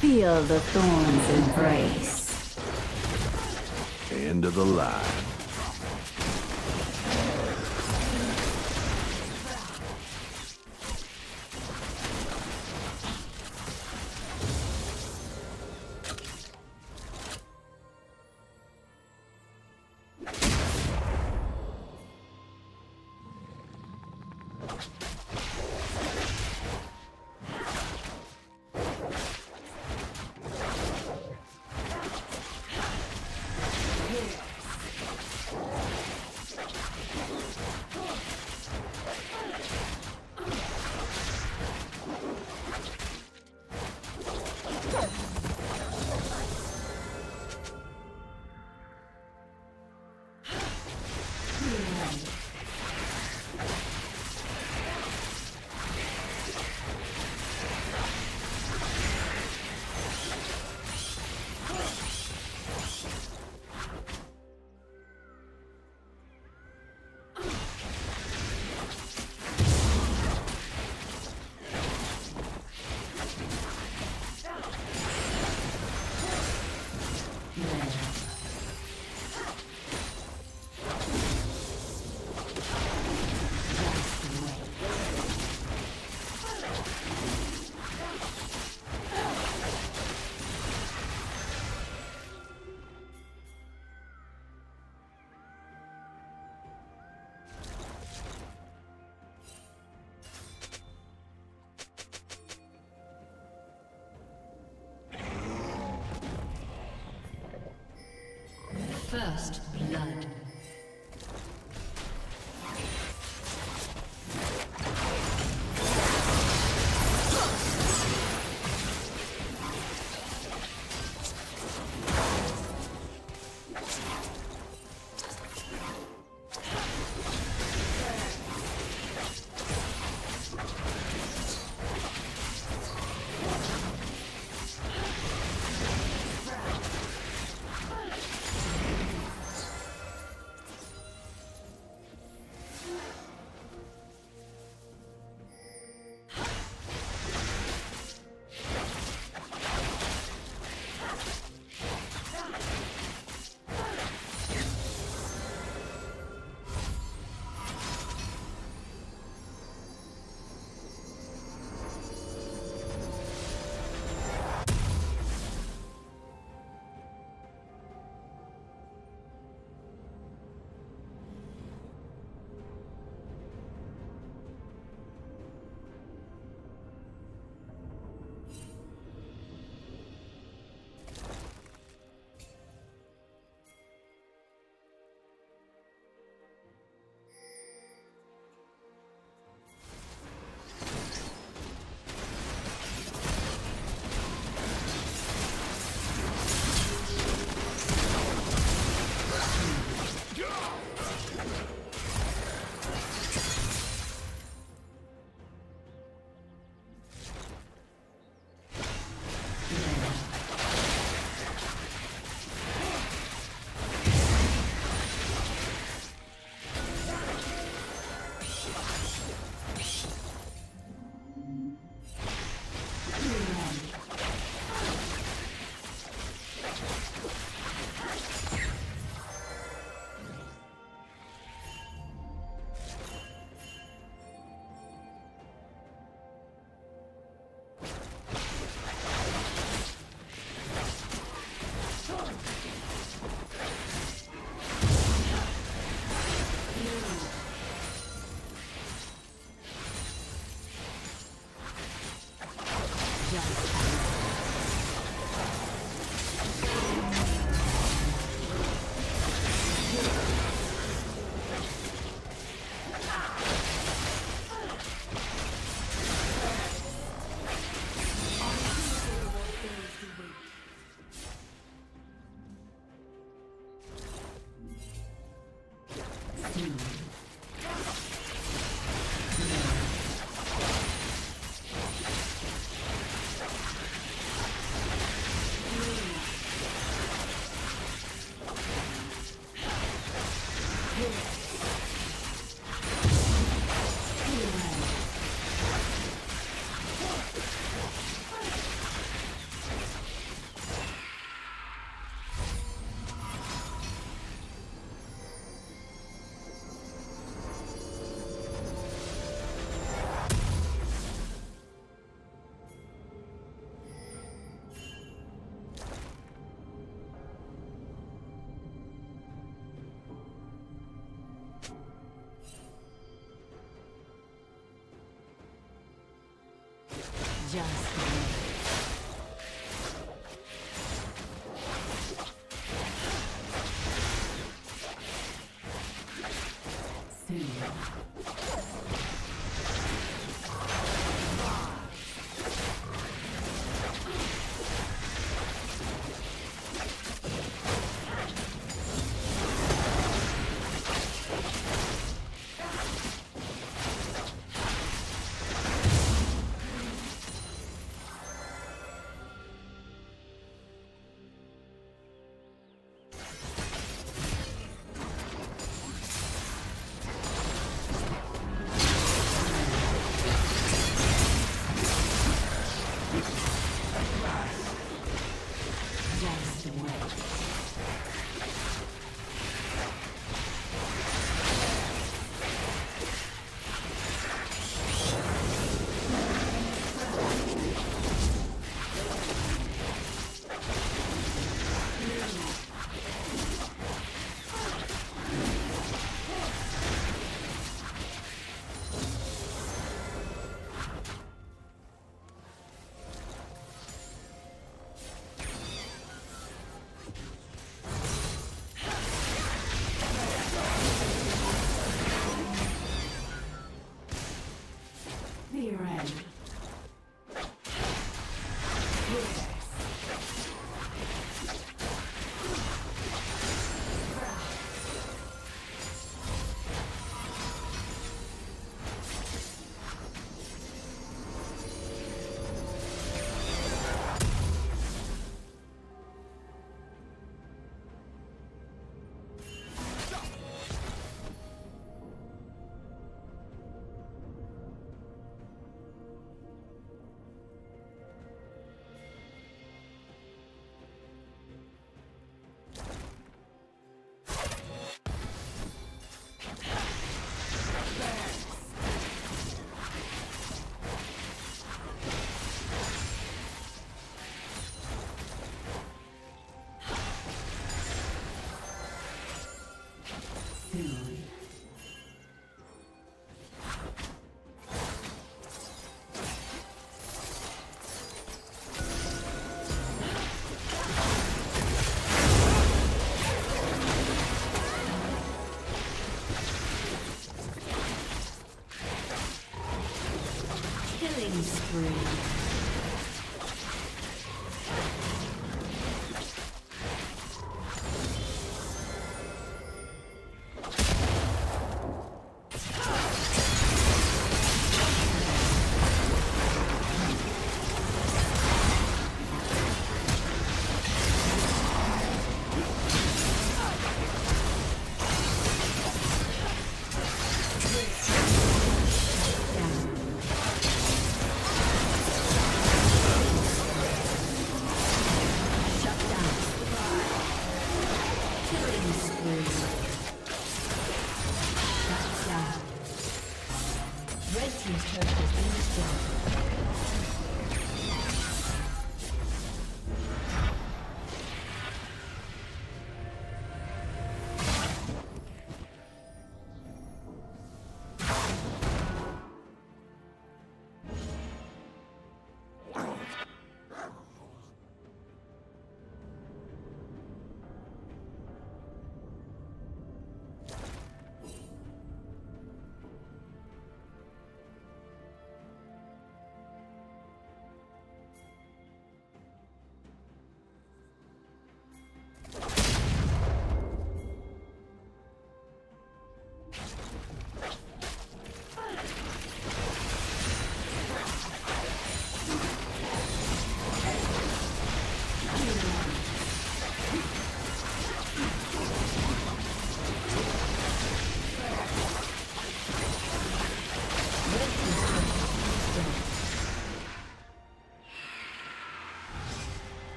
Feel the thorns embrace. End of the line. soon. Just end.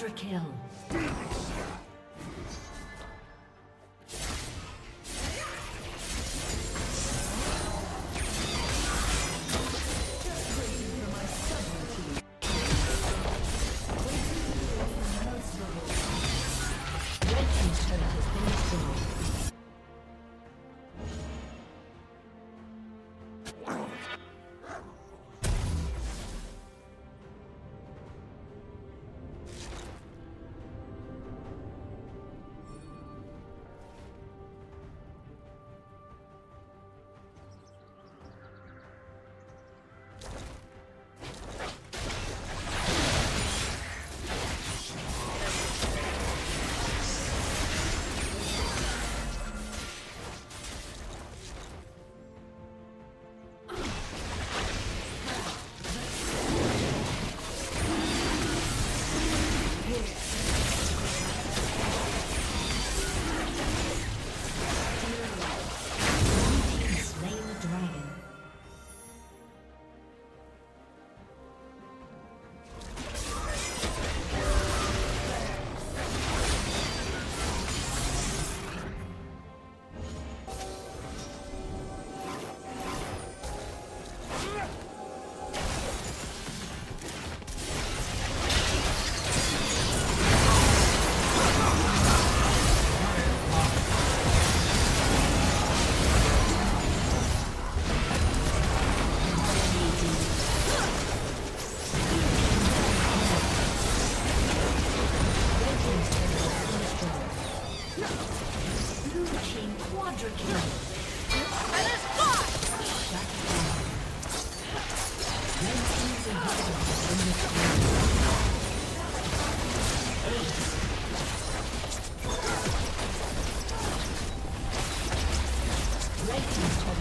Quadra kill. Red team's turret.